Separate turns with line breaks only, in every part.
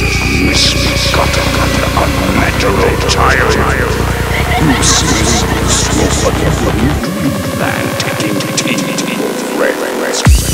misbegotten, unnatural child who sees the smoke of the land taking tea of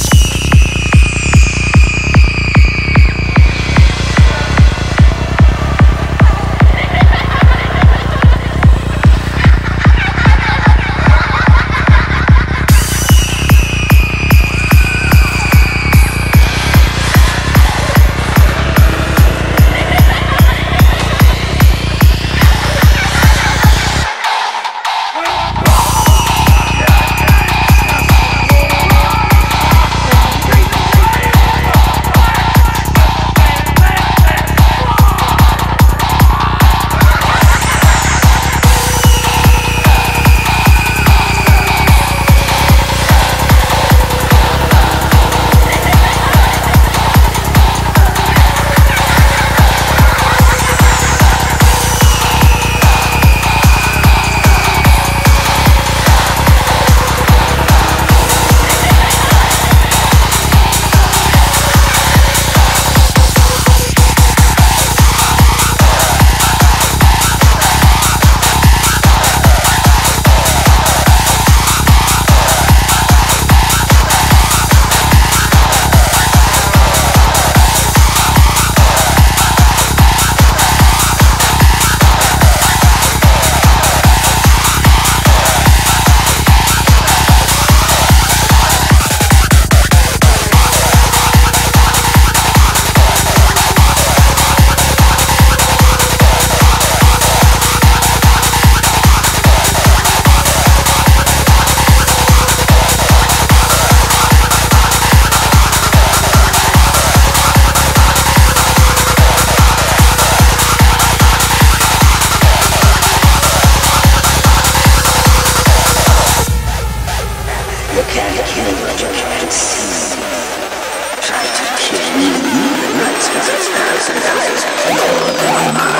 Amen.